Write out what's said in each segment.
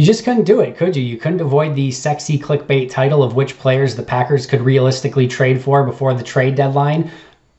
You just couldn't do it, could you? You couldn't avoid the sexy clickbait title of which players the Packers could realistically trade for before the trade deadline.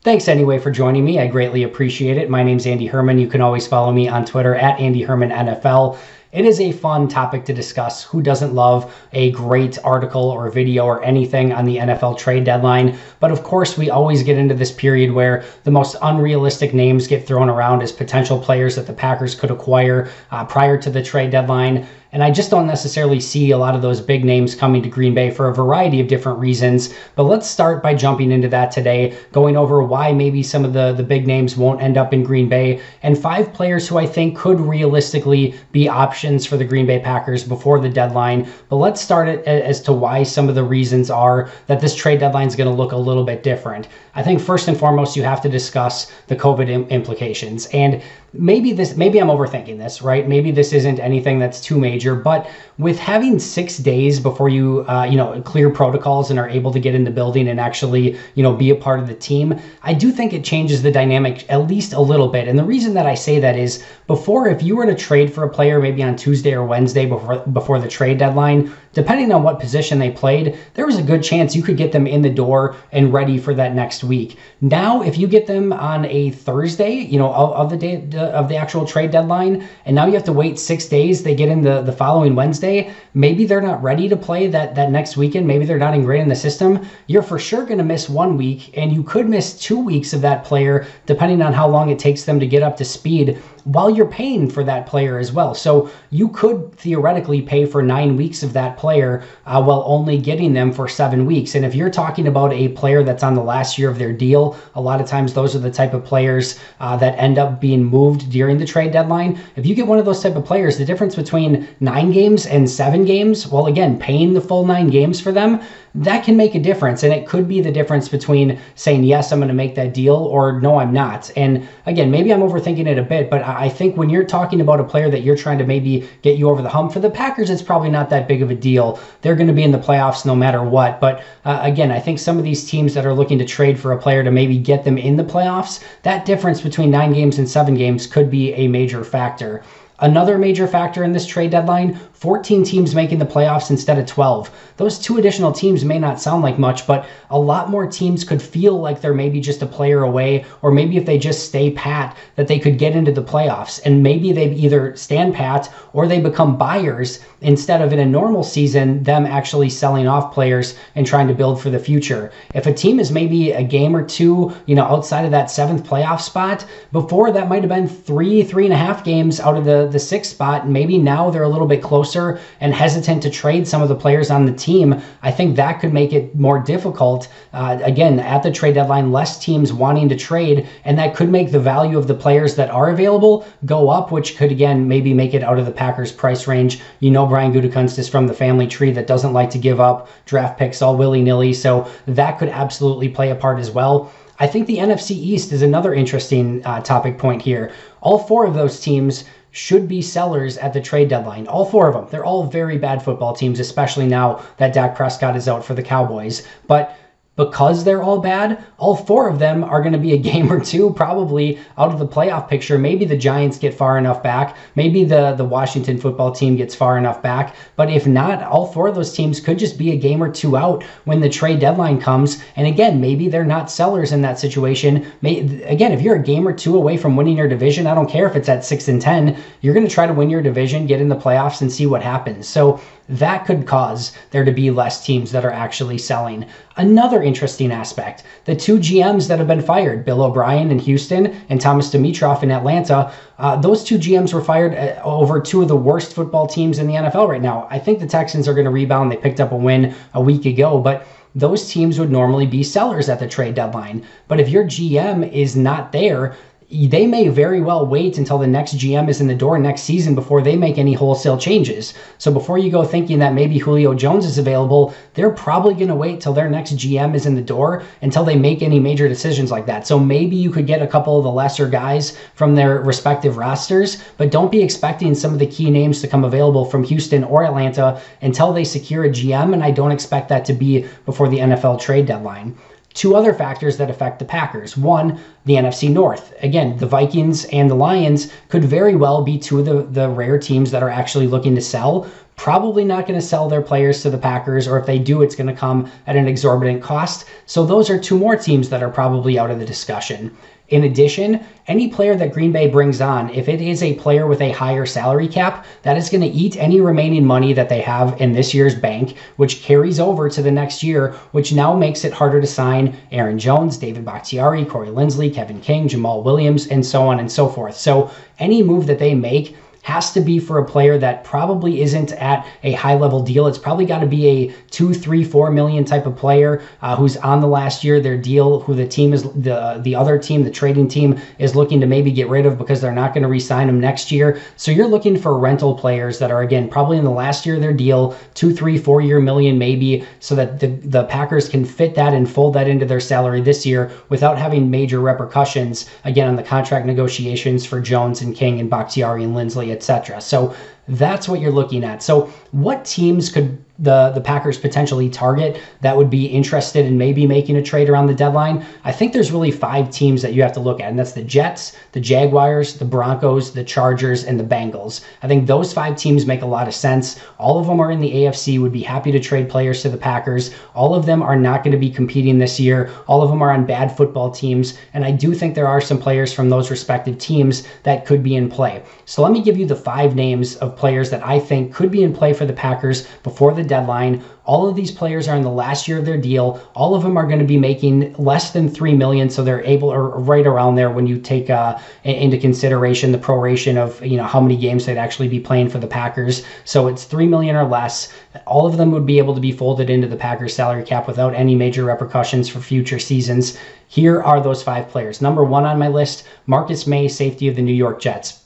Thanks anyway for joining me. I greatly appreciate it. My name's Andy Herman. You can always follow me on Twitter at Andy Herman NFL. It is a fun topic to discuss. Who doesn't love a great article or video or anything on the NFL trade deadline? But of course, we always get into this period where the most unrealistic names get thrown around as potential players that the Packers could acquire uh, prior to the trade deadline. And I just don't necessarily see a lot of those big names coming to Green Bay for a variety of different reasons. But let's start by jumping into that today, going over why maybe some of the, the big names won't end up in Green Bay, and five players who I think could realistically be options for the Green Bay Packers before the deadline. But let's start it as to why some of the reasons are that this trade deadline is going to look a little bit different. I think first and foremost, you have to discuss the COVID Im- implications. And maybe this maybe i'm overthinking this right maybe this isn't anything that's too major but with having six days before you uh, you know clear protocols and are able to get in the building and actually you know be a part of the team i do think it changes the dynamic at least a little bit and the reason that i say that is before if you were to trade for a player maybe on tuesday or wednesday before before the trade deadline depending on what position they played, there was a good chance you could get them in the door and ready for that next week. Now, if you get them on a Thursday, you know, of, of the day of the actual trade deadline, and now you have to wait six days, they get in the, the following Wednesday, maybe they're not ready to play that, that next weekend, maybe they're not ingrained in the system, you're for sure going to miss one week, and you could miss two weeks of that player, depending on how long it takes them to get up to speed while you're paying for that player as well. So you could theoretically pay for nine weeks of that player uh, while only getting them for seven weeks. And if you're talking about a player that's on the last year of their deal, a lot of times those are the type of players uh, that end up being moved during the trade deadline. If you get one of those type of players, the difference between nine games and seven games, well, again, paying the full nine games for them, that can make a difference. And it could be the difference between saying, yes, I'm going to make that deal or no, I'm not. And again, maybe I'm overthinking it a bit, but I think when you're talking about a player that you're trying to maybe get you over the hump for the Packers, it's probably not that big of a deal. They're going to be in the playoffs no matter what. But uh, again, I think some of these teams that are looking to trade for a player to maybe get them in the playoffs, that difference between nine games and seven games could be a major factor. Another major factor in this trade deadline 14 teams making the playoffs instead of 12. Those two additional teams may not sound like much, but a lot more teams could feel like they're maybe just a player away, or maybe if they just stay pat, that they could get into the playoffs. And maybe they either stand pat or they become buyers instead of in a normal season, them actually selling off players and trying to build for the future. If a team is maybe a game or two, you know, outside of that seventh playoff spot, before that might have been three, three and a half games out of the, the sixth spot, and maybe now they're a little bit closer closer and hesitant to trade some of the players on the team, I think that could make it more difficult. Uh, again, at the trade deadline, less teams wanting to trade, and that could make the value of the players that are available go up, which could again maybe make it out of the Packers' price range. You know, Brian Gutekunst is from the family tree that doesn't like to give up draft picks all willy nilly, so that could absolutely play a part as well. I think the NFC East is another interesting uh, topic point here. All four of those teams should be sellers at the trade deadline. All four of them. They're all very bad football teams, especially now that Dak Prescott is out for the Cowboys. But because they're all bad, all four of them are going to be a game or two probably out of the playoff picture. Maybe the Giants get far enough back. Maybe the, the Washington football team gets far enough back. But if not, all four of those teams could just be a game or two out when the trade deadline comes. And again, maybe they're not sellers in that situation. May, again, if you're a game or two away from winning your division, I don't care if it's at six and 10, you're going to try to win your division, get in the playoffs, and see what happens. So that could cause there to be less teams that are actually selling. Another interesting aspect the two GMs that have been fired, Bill O'Brien in Houston and Thomas Dimitroff in Atlanta, uh, those two GMs were fired uh, over two of the worst football teams in the NFL right now. I think the Texans are going to rebound. They picked up a win a week ago, but those teams would normally be sellers at the trade deadline. But if your GM is not there, they may very well wait until the next GM is in the door next season before they make any wholesale changes. So before you go thinking that maybe Julio Jones is available, they're probably going to wait till their next GM is in the door until they make any major decisions like that. So maybe you could get a couple of the lesser guys from their respective rosters, but don't be expecting some of the key names to come available from Houston or Atlanta until they secure a GM. And I don't expect that to be before the NFL trade deadline two other factors that affect the Packers. One, the NFC North. Again, the Vikings and the Lions could very well be two of the, the rare teams that are actually looking to sell. probably not going to sell their players to the Packers, or if they do, it's going to come at an exorbitant cost. So those are two more teams that are probably out of the discussion. In addition, any player that Green Bay brings on, if it is a player with a higher salary cap, that is going to eat any remaining money that they have in this year's bank, which carries over to the next year, which now makes it harder to sign Aaron Jones, David Bakhtiari, Corey Linsley, Kevin King, Jamaal Williams, and so on and so forth. So any move that they make has to be for a player that probably isn't at a high level deal. It's probably got to be a two, three, four million type of player uh, who's on the last year their deal, who the team is the the other team, the trading team is looking to maybe get rid of because they're not going to re-sign them next year. So you're looking for rental players that are again probably in the last year of their deal, two, three, four year million maybe, so that the the Packers can fit that and fold that into their salary this year without having major repercussions again on the contract negotiations for Jones and King and Bakhtiari and Linsley etc. So that's what you're looking at. So what teams could the the Packers potentially target that would be interested in maybe making a trade around the deadline, I think there's really five teams that you have to look at, and that's the Jets, the Jaguars, the Broncos, the Chargers, and the Bengals. I think those five teams make a lot of sense. All of them are in the AFC, would be happy to trade players to the Packers. All of them are not going to be competing this year. All of them are on bad football teams, and I do think there are some players from those respective teams that could be in play. So let me give you the five names of players that I think could be in play for the Packers before the deadline. All of these players are in the last year of their deal. All of them are going to be making less than three million, so they're able, or right around there, when you take uh, into consideration the proration of you know how many games they'd actually be playing for the Packers. So it's three million or less. All of them would be able to be folded into the Packers salary cap without any major repercussions for future seasons. Here are those five players. Number one on my list, Marcus Maye, safety of the New York Jets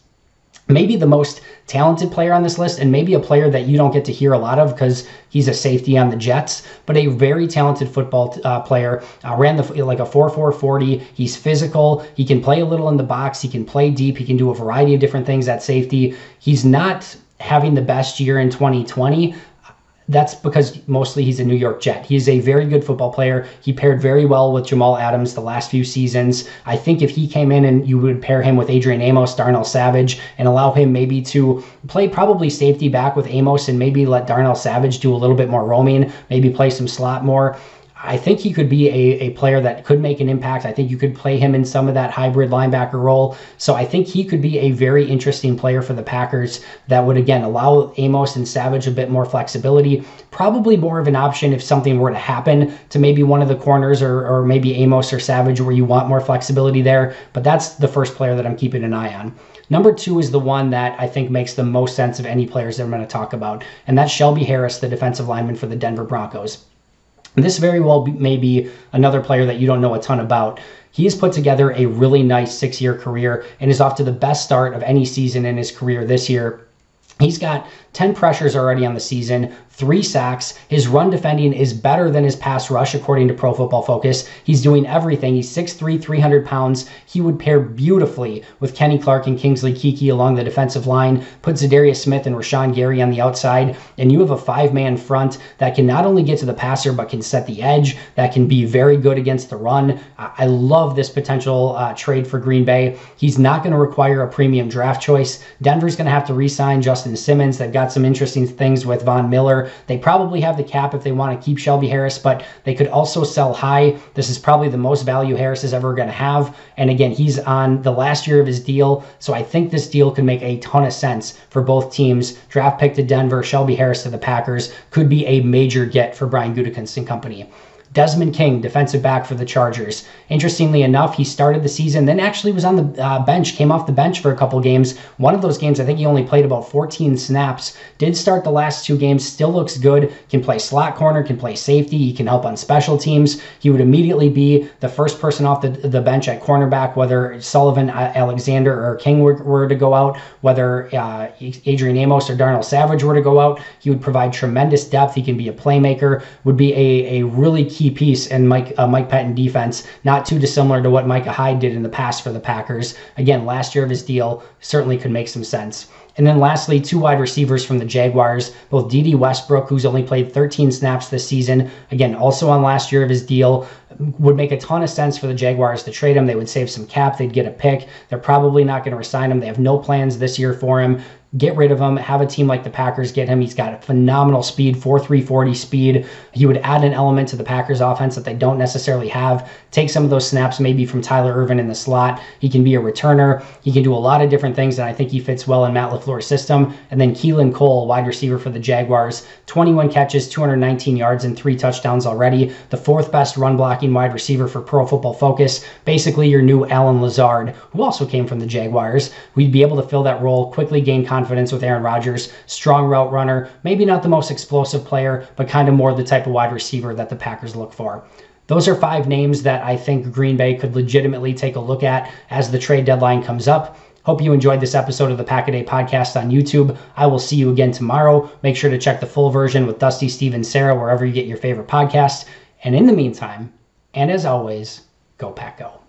maybe the most talented player on this list and maybe a player that you don't get to hear a lot of because he's a safety on the Jets, but a very talented football uh, player. Uh, ran the like a 4-4 40. He's physical. He can play a little in the box. He can play deep. He can do a variety of different things at safety. He's not having the best year in 2020, that's because mostly he's a New York Jet. He's a very good football player. He paired very well with Jamal Adams the last few seasons. I think if he came in and you would pair him with Adrian Amos, Darnell Savage, and allow him maybe to play probably safety back with Amos and maybe let Darnell Savage do a little bit more roaming, maybe play some slot more. I think he could be a, a player that could make an impact. I think you could play him in some of that hybrid linebacker role. So I think he could be a very interesting player for the Packers that would, again, allow Amos and Savage a bit more flexibility. Probably more of an option if something were to happen to maybe one of the corners or, or maybe Amos or Savage where you want more flexibility there. But that's the first player that I'm keeping an eye on. Number two is the one that I think makes the most sense of any players that I'm going to talk about, and that's Shelby Harris, the defensive lineman for the Denver Broncos. This very well be, may be another player that you don't know a ton about. He has put together a really nice six year career and is off to the best start of any season in his career this year. He's got 10 pressures already on the season, three sacks. His run defending is better than his pass rush, according to Pro Football Focus. He's doing everything. He's 6'3, 300 pounds. He would pair beautifully with Kenny Clark and Kingsley Keke along the defensive line, put Za'Darius Smith and Rashan Gary on the outside, and you have a five man front that can not only get to the passer, but can set the edge, that can be very good against the run. I love this potential uh, trade for Green Bay. He's not going to require a premium draft choice. Denver's going to have to re sign Justin Simmons. They've got some interesting things with Von Miller. They probably have the cap if they want to keep Shelby Harris, but they could also sell high. This is probably the most value Harris is ever going to have. And again, he's on the last year of his deal. So I think this deal could make a ton of sense for both teams. Draft pick to Denver, Shelby Harris to the Packers could be a major get for Brian Gutekunst and company. Desmond King, defensive back for the Chargers. Interestingly enough, he started the season, then actually was on the uh, bench, came off the bench for a couple games. One of those games, I think he only played about 14 snaps. Did start the last two games, still looks good. Can play slot corner, can play safety, he can help on special teams. He would immediately be the first person off the, the bench at cornerback, whether Sullivan, uh, Alexander, or King were, were to go out, whether uh, Adrian Amos or Darnell Savage were to go out. He would provide tremendous depth. He can be a playmaker, would be a, a really key key piece in Mike uh, Mike Pettine defense, not too dissimilar to what Micah Hyde did in the past for the Packers. Again, last year of his deal certainly could make some sense. And then lastly, two wide receivers from the Jaguars, both Dede Westbrook, who's only played 13 snaps this season, again, also on last year of his deal, would make a ton of sense for the Jaguars to trade him. They would save some cap, they'd get a pick. They're probably not going to resign him. They have no plans this year for him get rid of him, have a team like the Packers get him. He's got a phenomenal speed, 4.340 speed. He would add an element to the Packers offense that they don't necessarily have. Take some of those snaps maybe from Tyler Ervin in the slot. He can be a returner. He can do a lot of different things, and I think he fits well in Matt LaFleur's system. And then Keelan Cole, wide receiver for the Jaguars, 21 catches, 219 yards, and three touchdowns already. The fourth best run blocking wide receiver for Pro Football Focus. Basically, your new Allen Lazard, who also came from the Jaguars. We'd be able to fill that role, quickly gain confidence with Aaron Rodgers. Strong route runner, maybe not the most explosive player, but kind of more the type of wide receiver that the Packers look for. Those are five names that I think Green Bay could legitimately take a look at as the trade deadline comes up. Hope you enjoyed this episode of the Pack a Day podcast on YouTube. I will see you again tomorrow. Make sure to check the full version with Dusty, Steve, and Sarah wherever you get your favorite podcast. And in the meantime, and as always, go Pack Go.